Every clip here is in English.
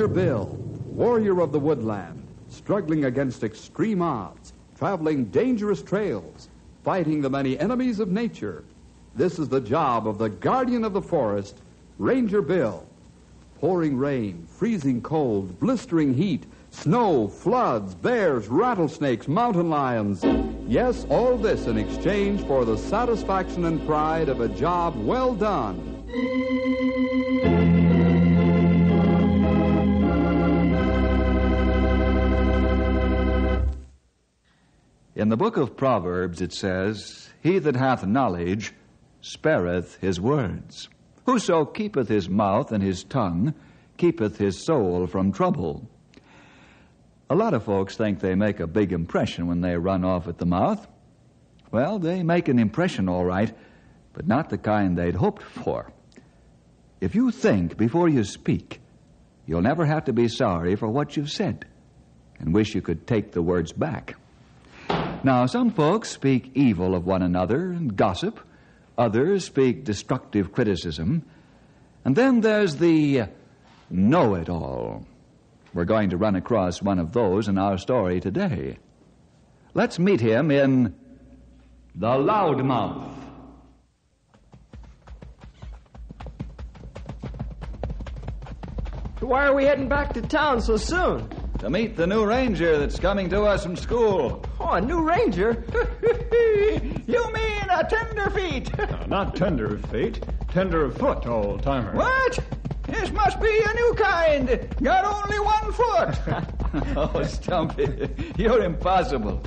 Ranger Bill, warrior of the woodland, struggling against extreme odds, traveling dangerous trails, fighting the many enemies of nature. This is the job of the guardian of the forest, Ranger Bill. Pouring rain, freezing cold, blistering heat, snow, floods, bears, rattlesnakes, mountain lions. Yes, all this in exchange for the satisfaction and pride of a job well done. In the book of Proverbs it says, He that hath knowledge spareth his words. Whoso keepeth his mouth and his tongue keepeth his soul from trouble. A lot of folks think they make a big impression when they run off at the mouth. Well, they make an impression all right, but not the kind they'd hoped for. If you think before you speak, you'll never have to be sorry for what you've said and wish you could take the words back. Now, some folks speak evil of one another and gossip. Others speak destructive criticism. And then there's the know it all. We're going to run across one of those in our story today. Let's meet him in The Loudmouth. Why are we heading back to town so soon? To meet the new ranger that's coming to us from school. Oh, a new ranger? you mean a tenderfeet? No, not tender of feet, tender of foot, old timer. What? This must be a new kind. Got only one foot. oh, Stumpy, you're impossible.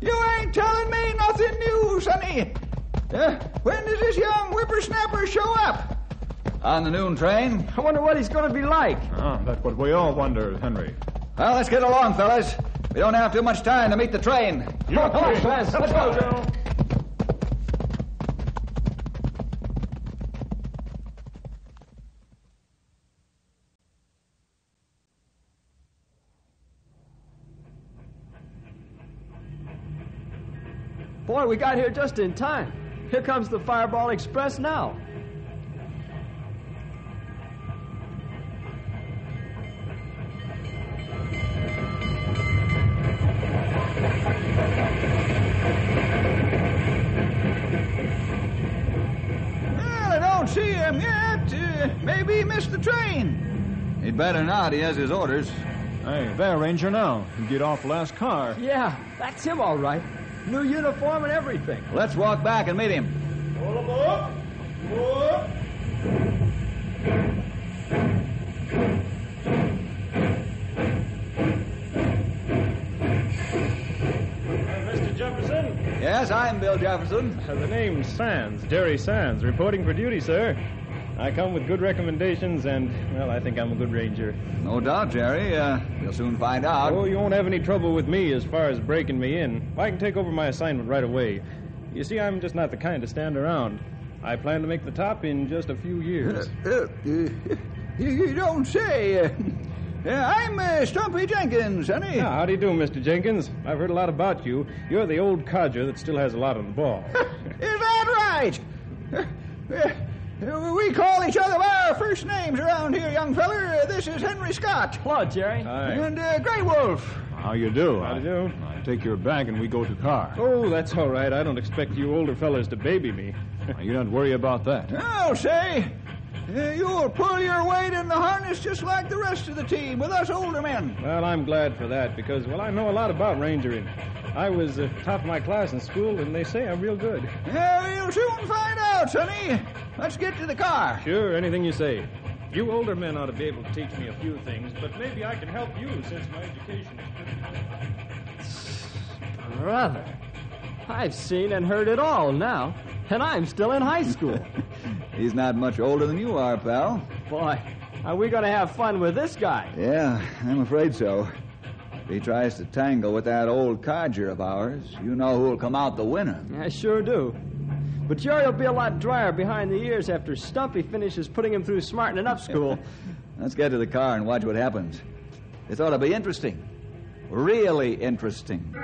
you ain't telling me nothing new, Sonny. Uh, when does this young whippersnapper show up? On the noon train. I wonder what he's going to be like. Ah, that's what we all wonder, Henry. Well, let's get along, fellas. We don't have too much time to meet the train. Come on, Let's go, Joe. Boy, we got here just in time. Here comes the Fireball Express now. Missed the train. He'd better not. He has his orders. Hey, there, Ranger, now. You get off last car. Yeah, that's him all right. New uniform and everything. Let's walk back and meet him. All aboard Mr. Jefferson? Yes, I'm Bill Jefferson. Uh, the name's Sands, Jerry Sands, reporting for duty, sir. I come with good recommendations, and, well, I think I'm a good ranger. No doubt, Jerry. Uh, we'll soon find out. Oh, you won't have any trouble with me as far as breaking me in. I can take over my assignment right away. You see, I'm just not the kind to stand around. I plan to make the top in just a few years. Uh, uh, you, don't say. Uh, I'm uh, Stumpy Jenkins, Sonny. Ah, how do you do, Mr. Jenkins? I've heard a lot about you. You're the old codger that still has a lot on the ball. Is that right? Uh, uh, we call each other by our first names around here, young feller. Uh, this is Henry Scott. Hello, Jerry. Hi. And uh, Grey Wolf. How you do? How do you do? I take your bag and we go to car. Oh, that's all right. I don't expect you older fellas to baby me. You don't worry about that. Now, say, uh, you'll pull your weight in the harness just like the rest of the team with us older men. Well, I'm glad for that because, well, I know a lot about rangering. I was uh, top of my class in school, and they say I'm real good. Yeah, you'll soon find out, Sonny. Let's get to the car. Sure, anything you say. You older men ought to be able to teach me a few things, but maybe I can help you since my education is pretty Brother, I've seen and heard it all now, and I'm still in high school. He's not much older than you are, pal. Boy, are we going to have fun with this guy? Yeah, I'm afraid so. If he tries to tangle with that old codger of ours, you know who'll come out the winner. I sure do. But Jerry will be a lot drier behind the ears after Stumpy finishes putting him through smartening up school. Let's get to the car and watch what happens. This ought to be interesting. Really interesting.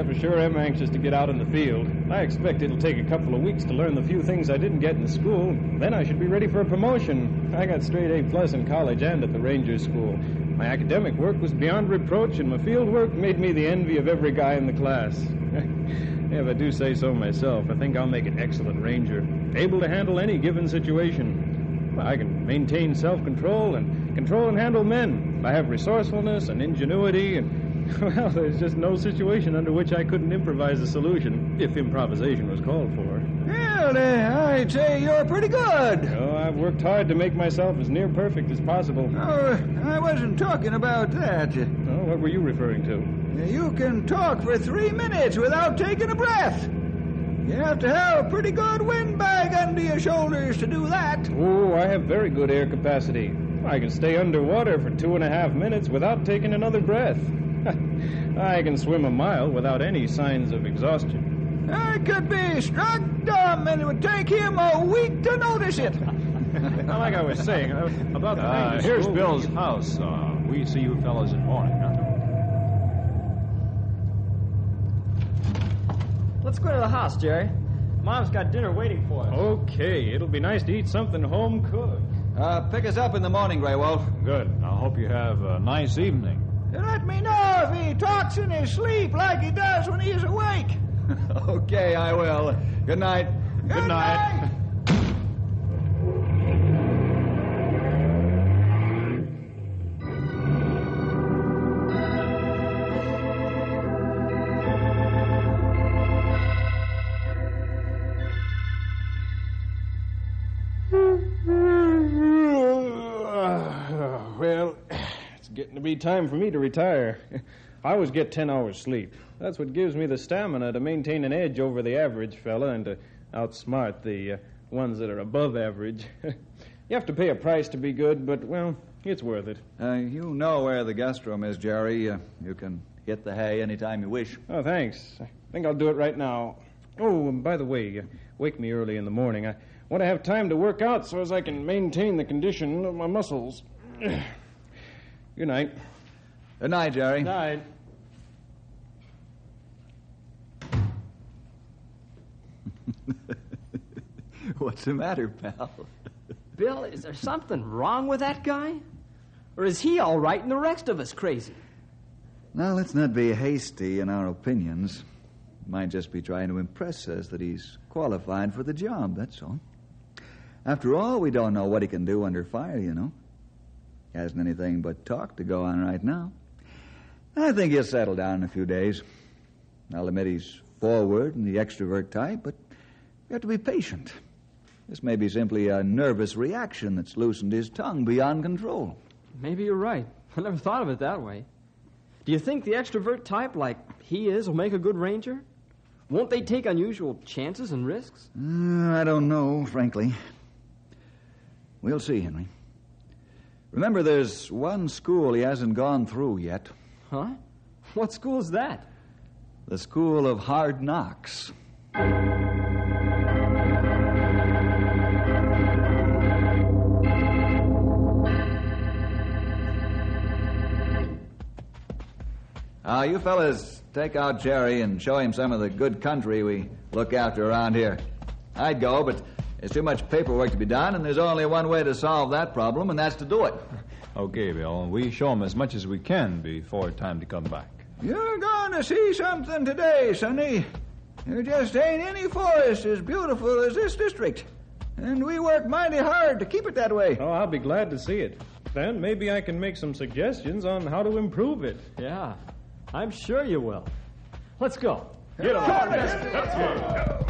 Yeah, for sure I'm anxious to get out in the field. I expect it'll take a couple of weeks to learn the few things I didn't get in school. Then I should be ready for a promotion. I got straight A plus in college and at the Rangers School. My academic work was beyond reproach, and my field work made me the envy of every guy in the class. if I do say so myself, I think I'll make an excellent ranger, able to handle any given situation. I can maintain self-control and control and handle men. I have resourcefulness and ingenuity and well, there's just no situation under which I couldn't improvise a solution, if improvisation was called for. Well, uh, I'd say you're pretty good. Oh, I've worked hard to make myself as near perfect as possible. Oh, I wasn't talking about that. Oh, what were you referring to? You can talk for three minutes without taking a breath. You have to have a pretty good windbag under your shoulders to do that. Oh, I have very good air capacity. I can stay underwater for two and a half minutes without taking another breath. I can swim a mile without any signs of exhaustion. I could be struck dumb, and it would take him a week to notice it. Now, like I was saying, uh, about the Uh, Rangers here's School- Bill's house. Uh, we see you fellows in morning, huh? Let's go to the house, Jerry. Mom's got dinner waiting for us. Okay, it'll be nice to eat something home cooked. Uh, pick us up in the morning, Grey Wolf. Good. I hope you have a nice evening. Let me know if he talks in his sleep like he does when he's awake. okay, I will. Good night. Good night. well, be time for me to retire. I always get 10 hours sleep. That's what gives me the stamina to maintain an edge over the average fella and to outsmart the uh, ones that are above average. you have to pay a price to be good, but, well, it's worth it. Uh, you know where the guest room is, Jerry. Uh, you can hit the hay anytime you wish. Oh, thanks. I think I'll do it right now. Oh, and by the way, uh, wake me early in the morning. I want to have time to work out so as I can maintain the condition of my muscles. Good night. Good night, Jerry. Good night. What's the matter, pal? Bill, is there something wrong with that guy? Or is he all right and the rest of us crazy? Now, let's not be hasty in our opinions. Might just be trying to impress us that he's qualified for the job, that's all. After all, we don't know what he can do under fire, you know. Hasn't anything but talk to go on right now. I think he'll settle down in a few days. I'll admit he's forward and the extrovert type, but you have to be patient. This may be simply a nervous reaction that's loosened his tongue beyond control. Maybe you're right. I never thought of it that way. Do you think the extrovert type, like he is, will make a good ranger? Won't they take unusual chances and risks? Uh, I don't know, frankly. We'll see, Henry. Remember, there's one school he hasn't gone through yet Huh? What school's that? the School of Hard Knocks. Uh, you fellas take out Jerry and show him some of the good country we look after around here. I'd go, but there's too much paperwork to be done, and there's only one way to solve that problem, and that's to do it. Okay, Bill. We show 'em as much as we can before time to come back. You're going to see something today, Sonny. There just ain't any forest as beautiful as this district. And we work mighty hard to keep it that way. Oh, I'll be glad to see it. Then maybe I can make some suggestions on how to improve it. Yeah, I'm sure you will. Let's go. Get on.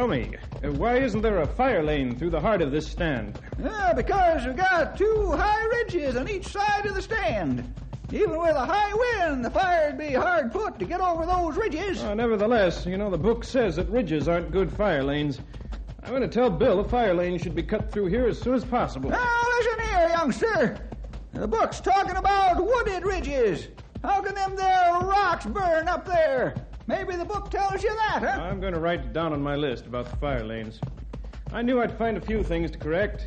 Tell me, uh, why isn't there a fire lane through the heart of this stand? Yeah, because we've got two high ridges on each side of the stand. Even with a high wind, the fire'd be hard put to get over those ridges. Uh, nevertheless, you know, the book says that ridges aren't good fire lanes. I'm going to tell Bill a fire lane should be cut through here as soon as possible. Now, listen here, youngster. The book's talking about wooded ridges. How can them there rocks burn up there? Maybe the book tells you that, huh? I'm going to write it down on my list about the fire lanes. I knew I'd find a few things to correct.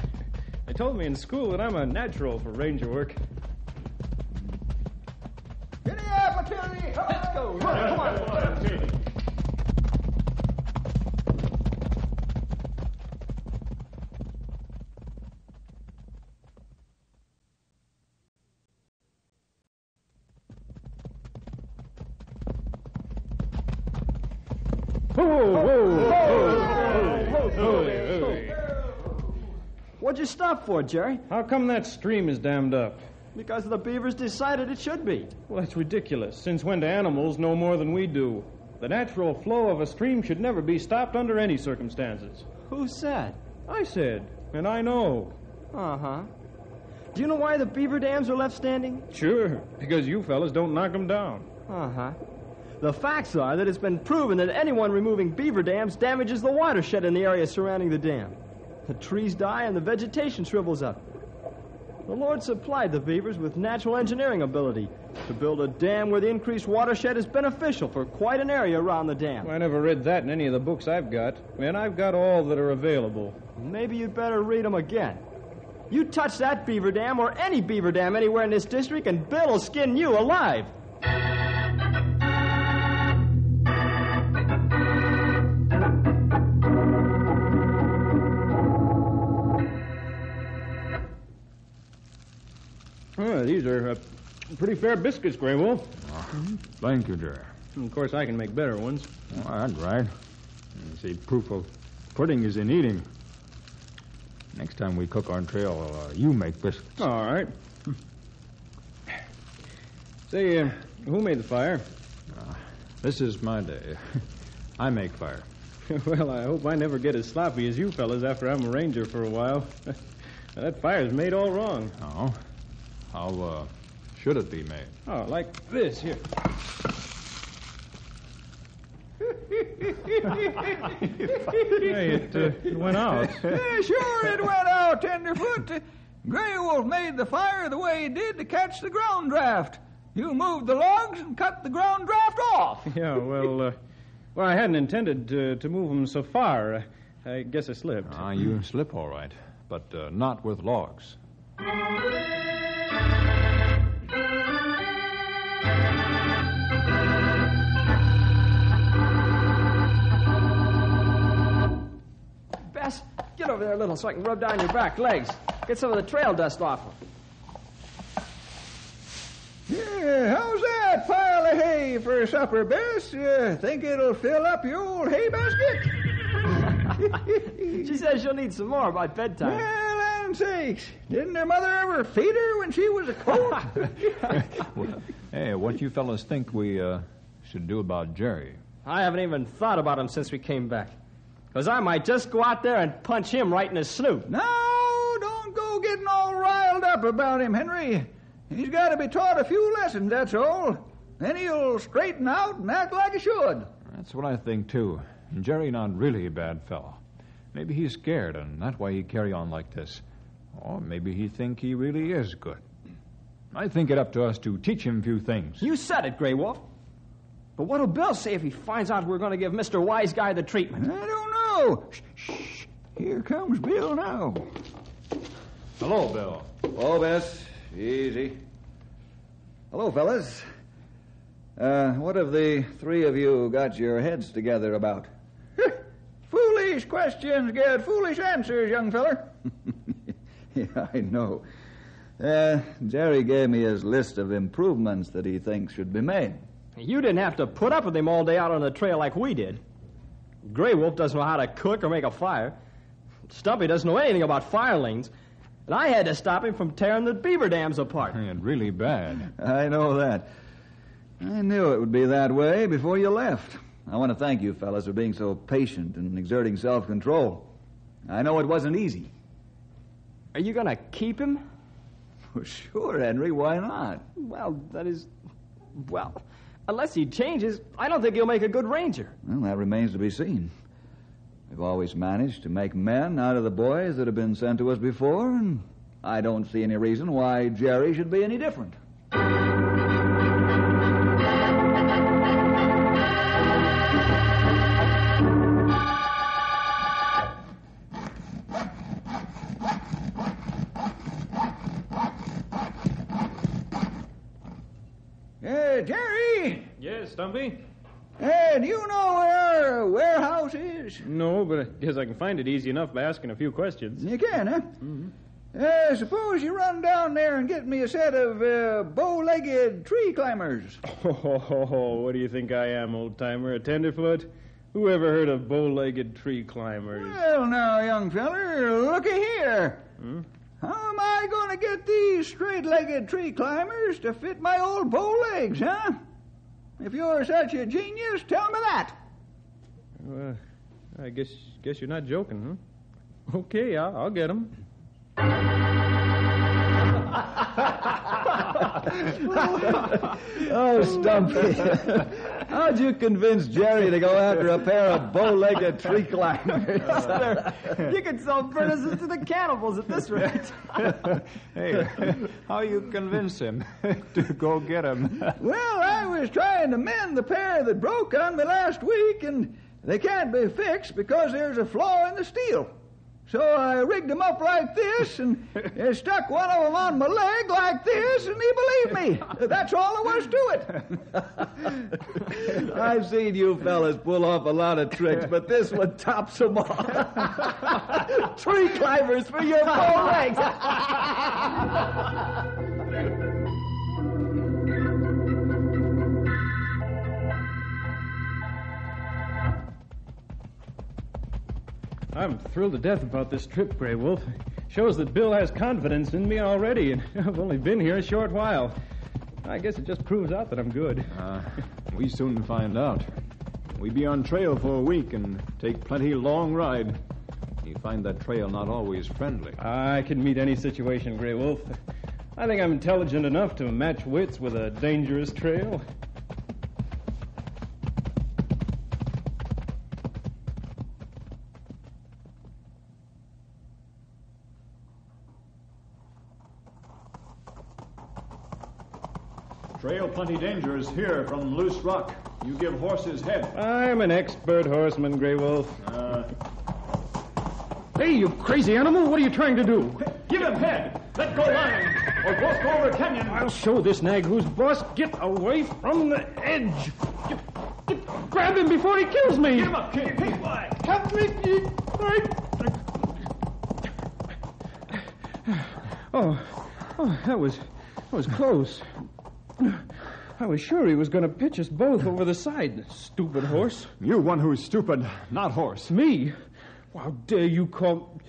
They told me in school that I'm a natural for ranger work. Giddy up, Matilda! Let's go. Come on. you stop for, Jerry? How come that stream is dammed up? Because the beavers decided it should be. Well, that's ridiculous. Since when do animals know more than we do? The natural flow of a stream should never be stopped under any circumstances. Who said? I said, and I know. Uh huh. Do you know why the beaver dams are left standing? Sure, because you fellas don't knock them down. Uh huh. The facts are that it's been proven that anyone removing beaver dams damages the watershed in the area surrounding the dam. The trees die and the vegetation shrivels up. The Lord supplied the beavers with natural engineering ability to build a dam where the increased watershed is beneficial for quite an area around the dam. I never read that in any of the books I've got, and I've got all that are available. Maybe you'd better read them again. You touch that beaver dam or any beaver dam anywhere in this district, and Bill will skin you alive. Oh, these are uh, pretty fair biscuits, Grey Wolf. Thank you, Jerry. Of course, I can make better ones. Oh, that's right. You see, proof of pudding is in eating. Next time we cook on trail, uh, you make biscuits. All right. Say, uh, who made the fire? This is my day. I make fire. well, I hope I never get as sloppy as you fellas after I'm a ranger for a while. that fire's made all wrong. Oh? How, uh, should it be made? Oh, like this here. hey, it, uh, it went out. Yeah, sure, it went out, Tenderfoot. Uh, Grey Wolf made the fire the way he did to catch the ground draft. You moved the logs and cut the ground draft off. Yeah, well, uh, well, I hadn't intended to, to move them so far. Uh, I guess I slipped. Ah, you slip all right, but uh, not with logs. A little so I can rub down your back legs. Get some of the trail dust off them. Yeah, how's that pile of hay for supper, Bess? Uh, think it'll fill up your old hay basket? She says she'll need some more by bedtime. Well, land sakes. Didn't her mother ever feed her when she was a colt? Hey, what you fellas think we uh, should do about Jerry? I haven't even thought about him since we came back. Because I might just go out there and punch him right in his snoot. no, don't go getting all riled up about him, Henry. He's got to be taught a few lessons, that's all. Then he'll straighten out and act like he should. That's what I think, too. And Jerry not really a bad fellow. Maybe he's scared, and that's why he carry on like this. Or maybe he think he really is good. I think it up to us to teach him a few things. You said it, Grey Wolf. But what'll Bill say if he finds out we're going to give Mr. Wise Guy the treatment? I don't know. Shh, shh. Here comes Bill now. Hello, Bill. Oh, Bess. Easy. Hello, fellas. Uh, what have the three of you got your heads together about? Foolish questions get foolish answers, young feller. yeah, I know. Uh, Jerry gave me his list of improvements that he thinks should be made. You didn't have to put up with him all day out on the trail like we did. Grey Wolf doesn't know how to cook or make a fire. Stumpy doesn't know anything about fire lanes. And I had to stop him from tearing the beaver dams apart. And really bad. I know that. I knew it would be that way before you left. I want to thank you fellas for being so patient and exerting self control. I know it wasn't easy. Are you going to keep him? Well, sure, Henry. Why not? Well, that is. Well, unless he changes, I don't think he'll make a good ranger. Well, that remains to be seen. We've always managed to make men out of the boys that have been sent to us before, and I don't see any reason why Jerry should be any different. Stumpy? uh, do you know where our warehouse is? No, but I guess I can find it easy enough by asking a few questions. You can, huh? Uh, suppose you run down there and get me a set of uh, bow-legged tree climbers. Oh, what do you think I am, old timer? A tenderfoot? Who ever heard of bow-legged tree climbers? Well, now, young feller, looky here. How am I going to get these straight-legged tree climbers to fit my old bow legs, huh? If you're such a genius, tell me that. Well, I guess guess you're not joking, huh? Okay, I'll, I'll get him. Oh, Stumpy. How'd you convince Jerry to go after a pair of bow-legged tree climbers? you could sell furnaces to the cannibals at this rate. hey, how you convince him to go get him? Well, I was trying to mend the pair that broke on me last week, and they can't be fixed because there's a flaw in the steel. So I rigged them up like this and stuck one of them on my leg like this, and he believed me. That's all there was to it. I've seen you fellas pull off a lot of tricks, but this one tops them all. tree climbers for your bow legs. I'm thrilled to death about this trip, Grey Wolf. Shows that Bill has confidence in me already, and I've only been here a short while. I guess it just proves out that I'm good. Uh, we soon find out. We be on trail for a week and take plenty long ride. You find that trail not always friendly. I can meet any situation, Grey Wolf. I think I'm intelligent enough to match wits with a dangerous trail. Trail plenty dangerous here from Loose Rock. You give horses head. I'm an expert horseman, Grey Wolf. Uh, Hey, you crazy animal! What are you trying to do? give him head. Let go line, or go over canyon. I'll show this nag who's boss. Get away from the edge. Get, get, grab him before he kills me. Get him up, King. King, fly. Help me! I... Oh, oh, that was that was close. I was sure he was going to pitch us both over the side. Stupid horse. You one who's stupid, not horse. Me? How dare you call?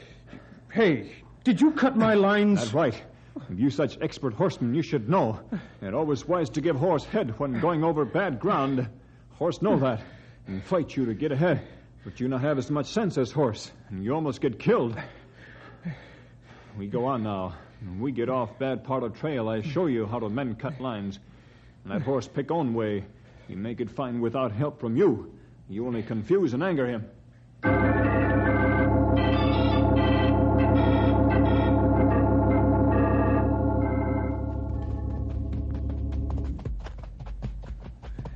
Hey, did you cut my lines? That's right. If you such expert horseman, you should know. It always wise to give horse head when going over bad ground. Horse know that and fight you to get ahead. But you not have as much sense as horse, and you almost get killed. We go on now. When we get off bad part of trail, I show you how to men cut lines. And that horse pick own way. He make it fine without help from you. You only confuse and anger him.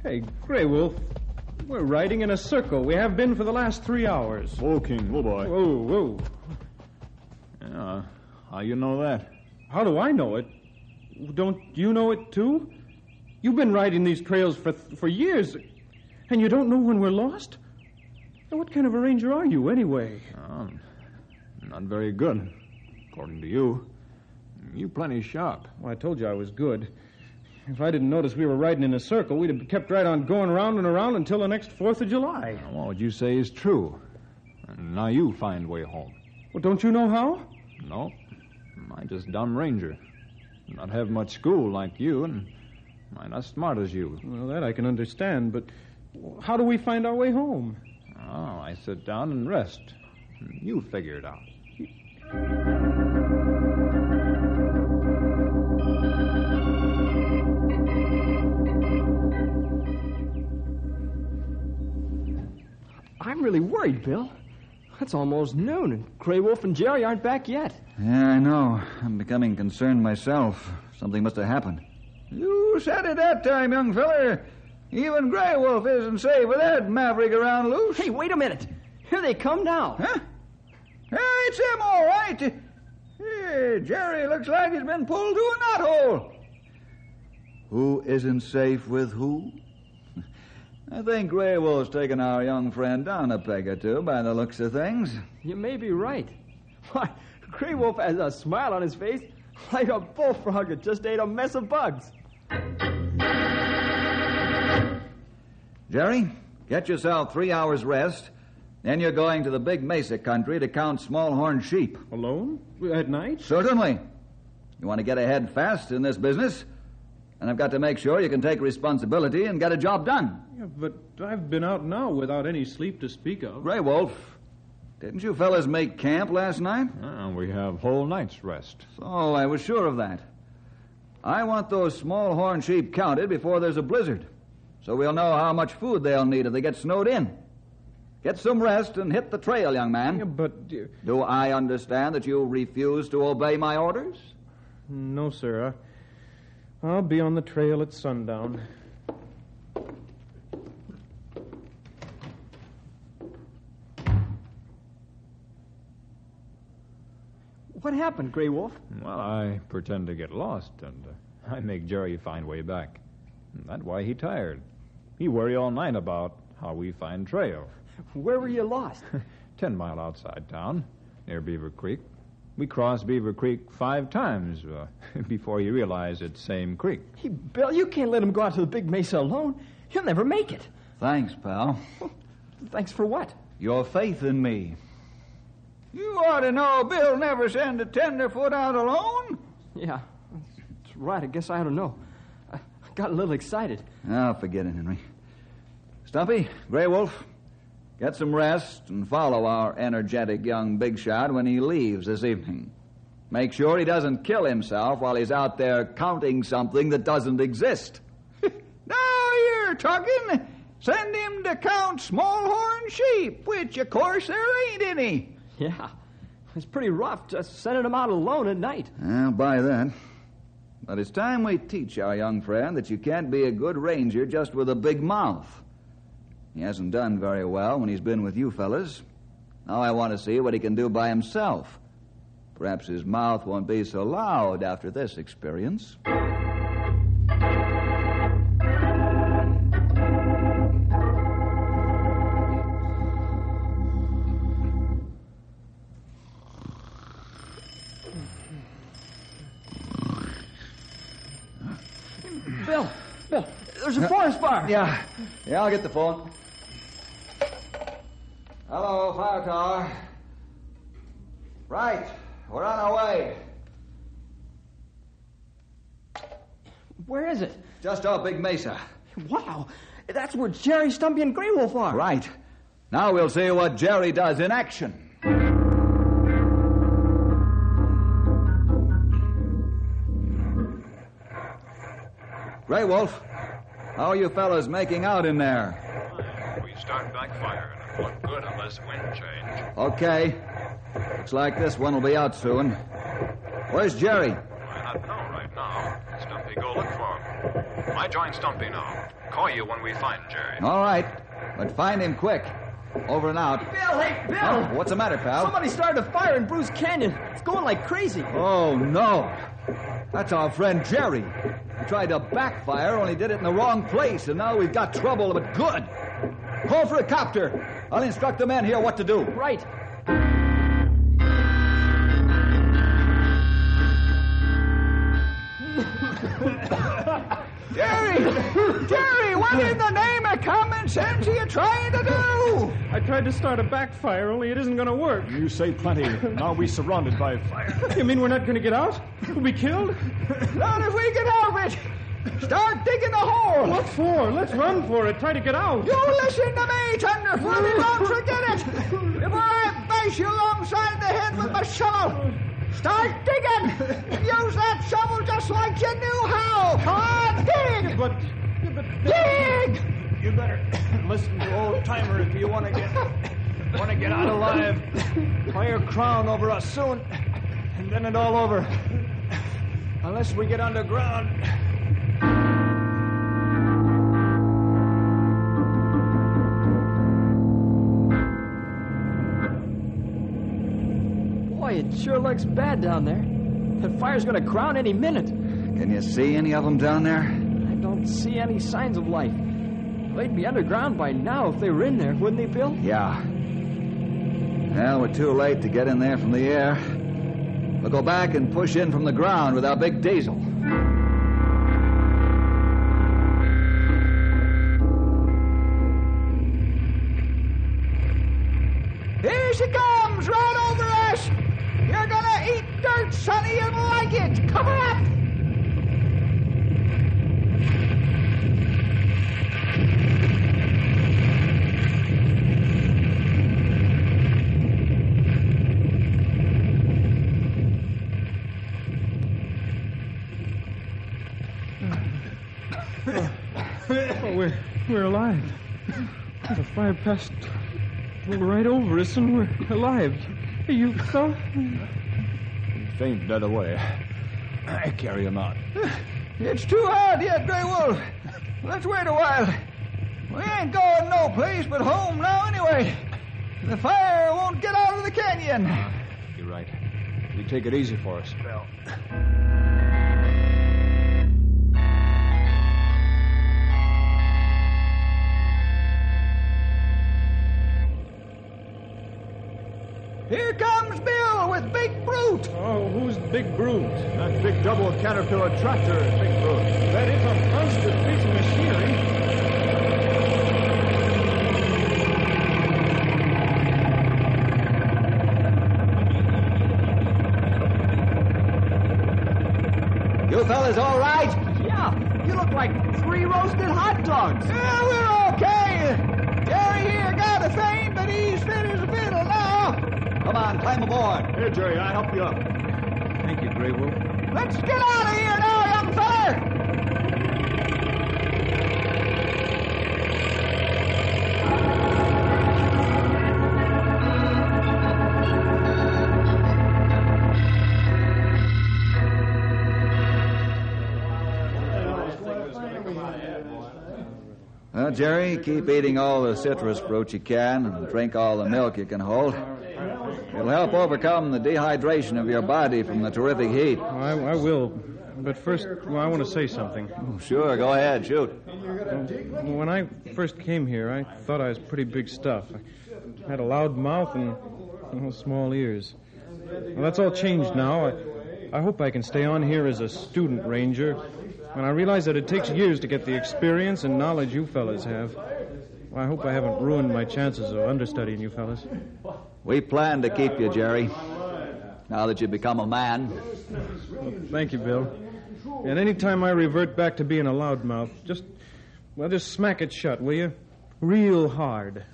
Hey, Grey Wolf, we're riding in a circle. We have been for the last three hours. Oh, King, oh boy. Whoa, whoa. Yeah, how you know that? How do I know it? Don't you know it too? You've been riding these trails for for years, and you don't know when we're lost. Now, What kind of a ranger are you, anyway? Oh, not very good, according to you. You plenty sharp. Well, I told you I was good. If I didn't notice we were riding in a circle, we'd have kept right on going round and around until the next Fourth of July. Well, what you say is true. And now you find way home. Well, don't you know how? No, I'm just dumb ranger. Not have much school like you, and I not smart as you. Well, that I can understand, but how do we find our way home? Oh, I sit down and rest. You figure it out. I'm really worried, Bill. It's almost noon, and Grey Wolf and Jerry aren't back yet. Yeah, I know. I'm becoming concerned myself. Something must have happened. You said it that time, young feller. Even Grey Wolf isn't safe with that maverick around loose. Hey, wait a minute. Here they come now. Huh? Hey, it's him, all right. Hey, Jerry looks like he's been pulled to a knothole. Who isn't safe with who? I think Grey Wolf's taken our young friend down a peg or two by the looks of things. You may be right. Why, Grey Wolf has a smile on his face like a bullfrog that just ate a mess of bugs. Jerry, get yourself three hours' rest. Then you're going to the big mesa country to count small horn sheep. Alone? At night? Certainly. You want to get ahead fast in this business, and I've got to make sure you can take responsibility and get a job done. Yeah, but I've been out now without any sleep to speak of. Grey Wolf, didn't you fellas make camp last night? Ah, we have whole night's rest. So I was sure of that. I want those small horn sheep counted before there's a blizzard, so we'll know how much food they'll need if they get snowed in. Get some rest and hit the trail, young man. Yeah, but. dear- Do I understand that you refuse to obey my orders? No, sir. I, I'll be on the trail at sundown. What happened, Grey Wolf? Well, I pretend to get lost, and uh, I make Jerry find way back. And That's why he tired. He worry all night about how we find trail. Where were you lost? Ten mile outside town, near Beaver Creek. We crossed Beaver Creek five times uh, before you realized it's same creek. Hey, Bill, you can't let him go out to the big mesa alone. He'll never make it. Thanks, pal. Thanks for what? Your faith in me. You ought to know Bill never send a tenderfoot out alone. Yeah, that's right. I guess I ought to know. Got a little excited. Oh, forget it, Henry. Stumpy, Grey Wolf, get some rest and follow our energetic young big shot when he leaves this evening. Make sure he doesn't kill himself while he's out there counting something that doesn't exist. Now you're talking. Send him to count small horn sheep, which of course there ain't any. Yeah, it's pretty rough just sending him out alone at night. Ah, I'll buy that. But it's time we teach our young friend that you can't be a good ranger just with a big mouth. He hasn't done very well when he's been with you fellas. Now I want to see what he can do by himself. Perhaps his mouth won't be so loud after this experience. Bill, Bill, there's a forest fire. Yeah, yeah, I'll get the phone. Hello, fire car. Right, we're on our way. Where is it? Just off Big Mesa. Wow, that's where Jerry, Stumpy, and Grey Wolf are. Right. Now we'll see what Jerry does in action. Grey Wolf, how are you fellas making out in there? We start backfire and it look good unless wind change. Okay. Looks like this one will be out soon. Where's Jerry? I don't know right now. Stumpy go look for him. I join Stumpy now. Call you when we find Jerry. All right, but find him quick. Over and out. Bill, hey, Bill! Oh, what's the matter, pal? Somebody started a fire in Bruce Canyon. It's going like crazy. Oh, no. That's our friend Jerry. He tried to backfire, only did it in the wrong place, and now we've got trouble, but good. Call for a copter. I'll instruct the men here what to do. Right. Jerry! Jerry, what in the name of common sense are you trying to do? I tried to start a backfire, only it isn't going to work. You say plenty. now we're surrounded by fire. You mean we're not going to get out? We'll be killed? Not if we get out of it. Start digging the hole. What for? Let's run for it. Try to get out. You listen to me, Tenderfoot, and don't forget it. If I bash you alongside the head with my shovel, start digging. Use that shovel just like you knew how. Come on, dig. But, Dig. You better listen to old timer if you want to get want to get out alive. Fire crown over us soon, and then it all over. Unless we get underground. It sure looks bad down there. That fire's going to crown any minute. Can you see any of them down there? I don't see any signs of life. They'd be underground by now if they were in there, wouldn't they, Bill? Yeah. Well, we're too late to get in there from the air. We'll go back and push in from the ground with our big diesel. Sonny. You'll like it. Come up. Oh, we're, we're alive. The fire passed right over us, and we're alive. You fella? Faint dead away. I carry him out. It's too hard yet, Grey Wolf. Let's wait a while. We ain't going no place but home now anyway. The fire won't get out of the canyon. Ah, you're right. You take it easy for us, Bill. Here comes Bill with Big Brute. Oh, who's Big Brute? That big double caterpillar tractor is Big Brute. That is a monster piece of machinery. You fellas all right? Yeah, you look like three roasted hot dogs. Yeah, climb aboard. Here, Jerry, I'll help you up. Thank you, Grey Wolf. Let's get out of here Well, Jerry, keep eating all the citrus fruit you can and drink all the milk you can hold. It'll help overcome the dehydration of your body from the terrific heat. I, I will. But first, well, I want to say something. Oh, sure, go ahead, shoot. When I first came here, I thought I was pretty big stuff. I had a loud mouth and small ears. Well, that's all changed now. I, I hope I can stay on here as a student ranger. And I realize that it takes years to get the experience and knowledge you fellas have. Well, I hope I haven't ruined my chances of understudying you fellas. We plan to keep you, Jerry. Now that you've become a man. Thank you, Bill. And any time I revert back to being a loudmouth, just, well, just smack it shut, will you? Real hard.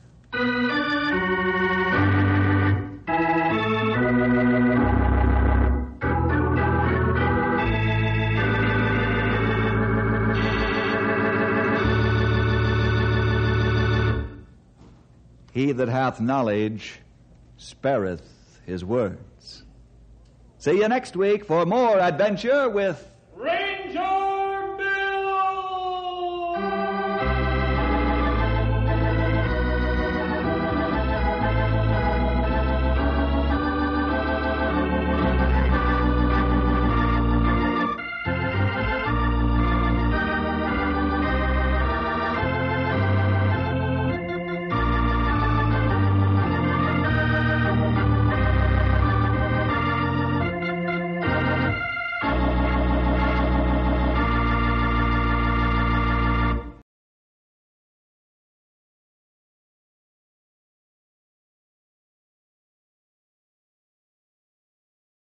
He that hath knowledge spareth his words. See you next week for more adventure with